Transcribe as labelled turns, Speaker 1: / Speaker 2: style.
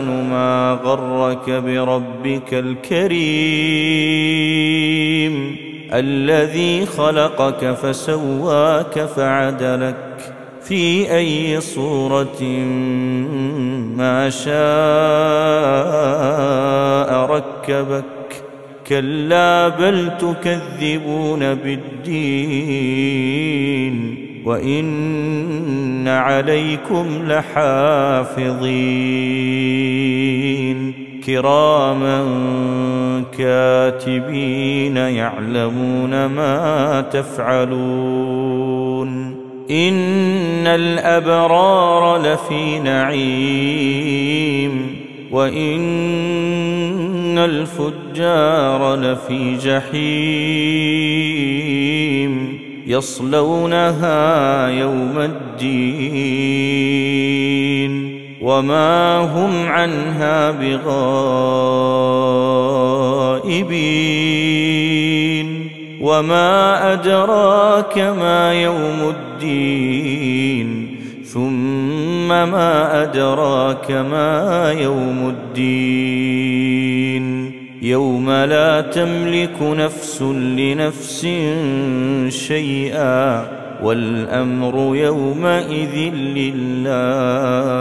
Speaker 1: ما غرك بربك الكريم. الذي خلقك فسواك فعدلك. في أي صورة ما شاء ركبك. كلا بل تكذبون بالدين. وإن عليكم لحافظين كراما كاتبين يعلمون ما تفعلون إن الأبرار لفي نعيم وإن الفجار لفي جحيم يصلونها يوم الدين وما هم عنها بغائبين وما أدراك ما يوم الدين ثم ما أدراك ما يوم الدين يوم لا تملك نفس لنفس شيئا والأمر يومئذ لله.